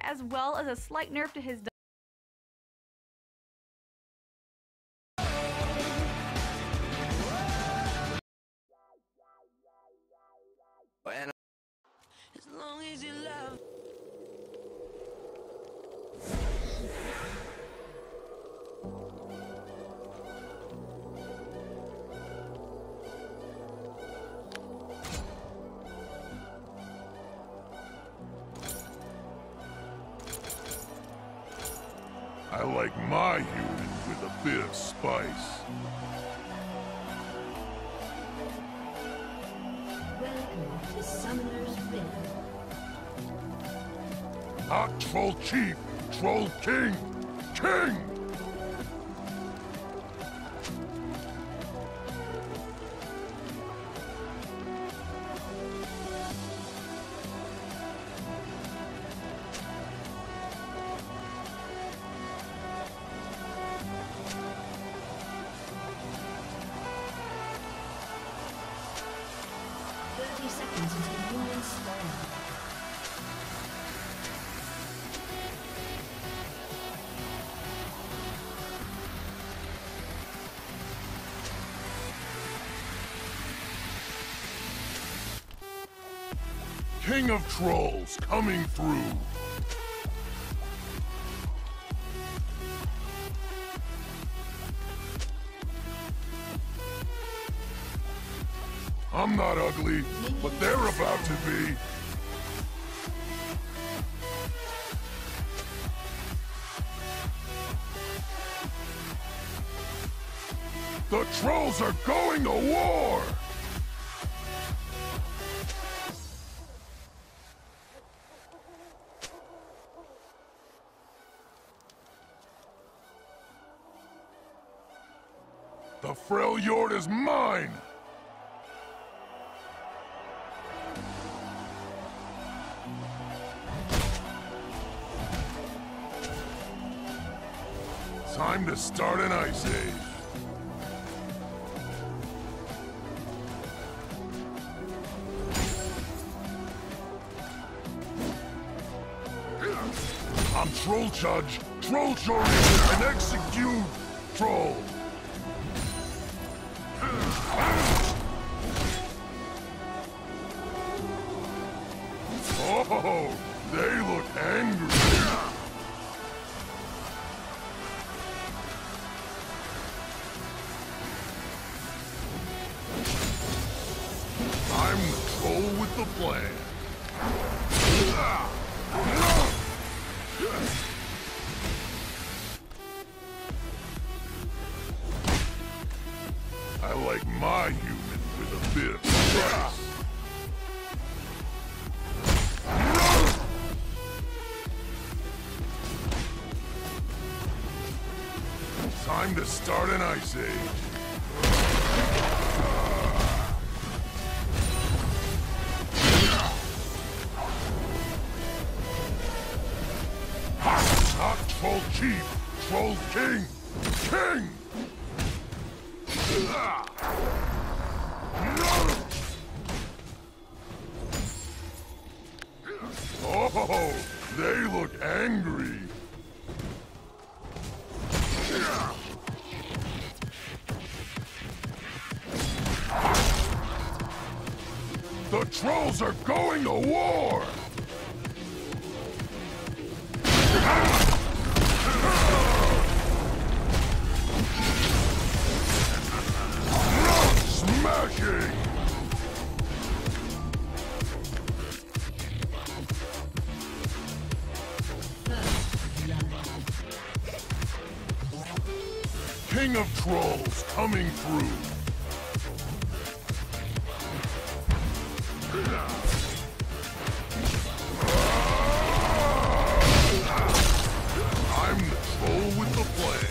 as well as a slight nerf to his As long as you I like my human with a bit of spice. Welcome to Summoner's Rift. Not Troll Chief, Troll King! King! King of Trolls coming through! I'm not ugly, but they're about to be. The trolls are going to war! Freljord is mine! Time to start an ice age. I'm Troll Judge, Troll Jury, and execute Troll. The plan. I like my human with a bit of spice. Time to start an ice age. King! King! Oh, they look angry. The trolls are going to war! King of Trolls coming through. I'm the troll with the plan.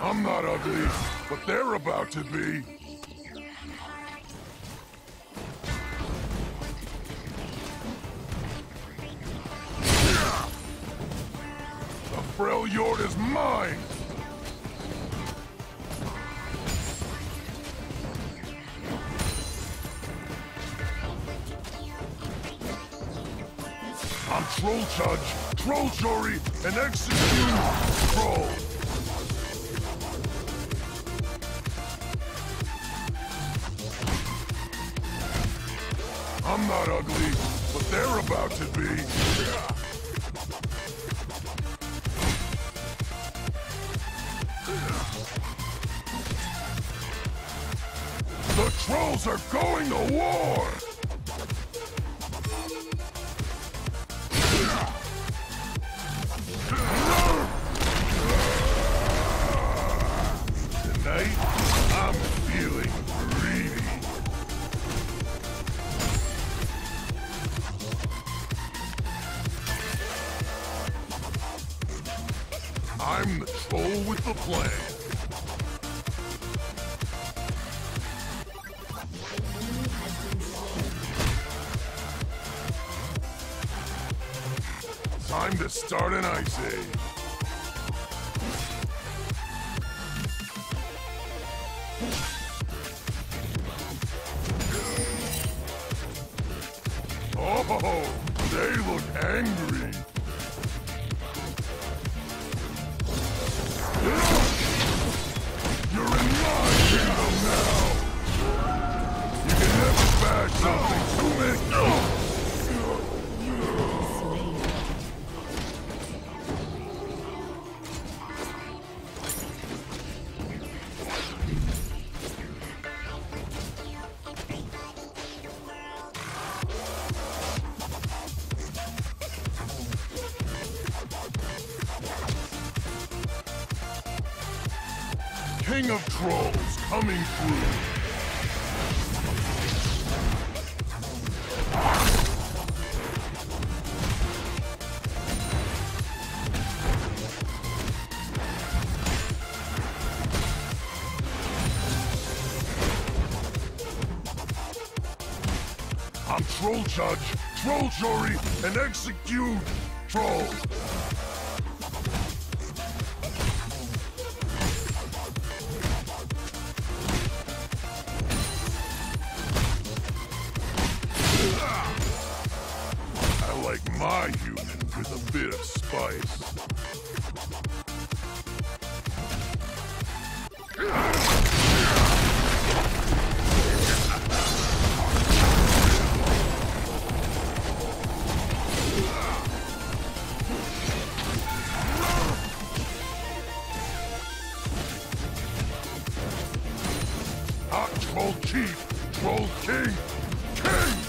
I'm not ugly, but they're about to be. Judge, Troll Jury, and Execute Troll. I'm not ugly, but they're about to be. The trolls are going to war! Time to start an ice age. Oh, they look angry. Troll Judge, Troll Jury, and Execute Troll. Ah! I like my human with a bit of spice. Troll Chief, Troll King, King!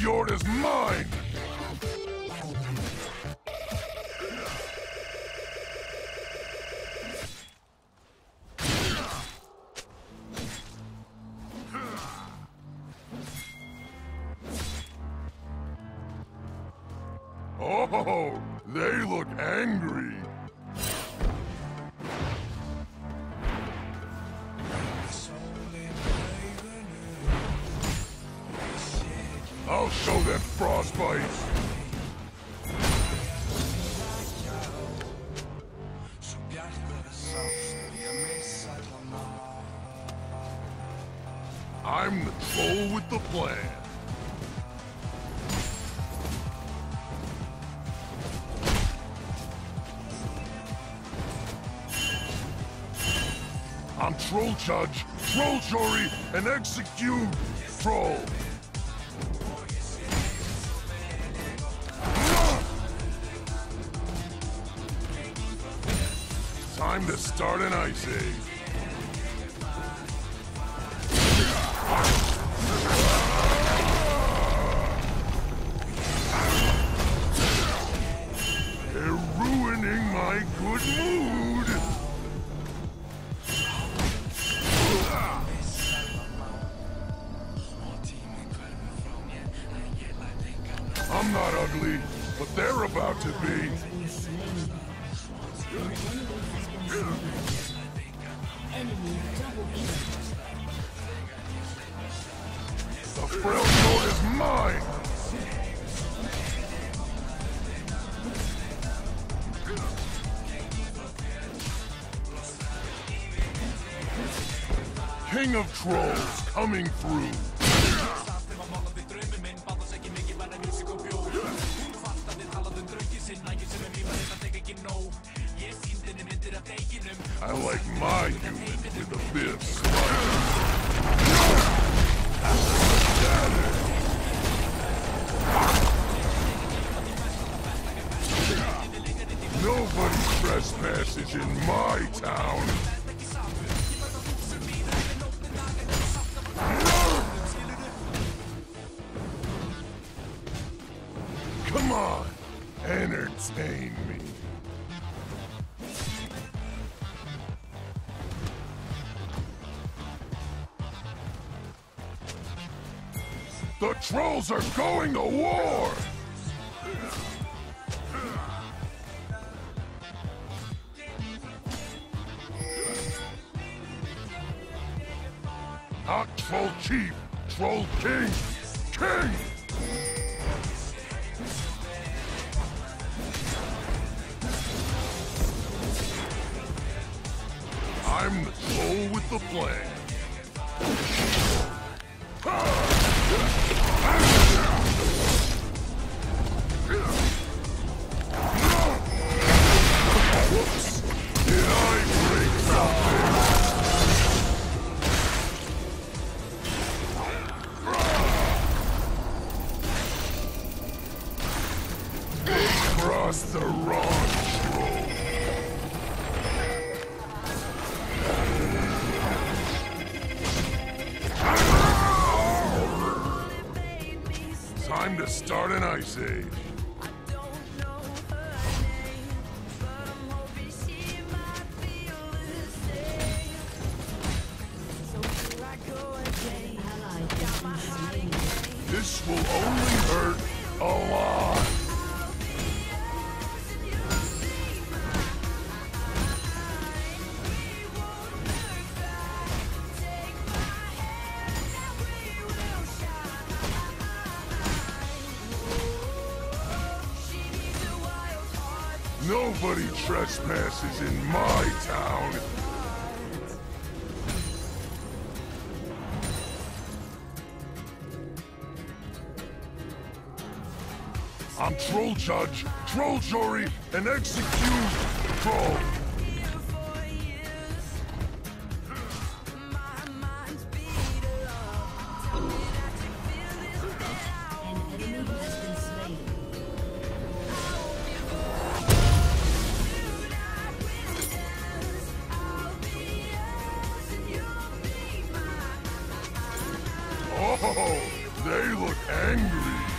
The is mine! Oh, they look angry. Them. I'm the troll with the plan. I'm Troll Judge, Troll Jury, and Execute Troll. Time to start an ice age. The is mine! King of Trolls coming through. I like my human with a bit in my town. Come on, entertain me. The trolls are going to war! I'm the with the plan. Did I break something? Cross the wrong start an ice age. Ally has been slain. This will only hurt a lot. Nobody trespasses in my town. I'm Troll Judge, Troll Jury, and execute Troll. Oh, they look angry.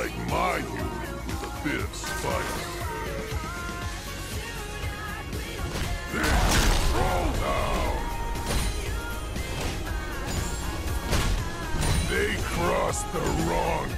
like my human with a bit of spice. Roll down! They crossed the wrong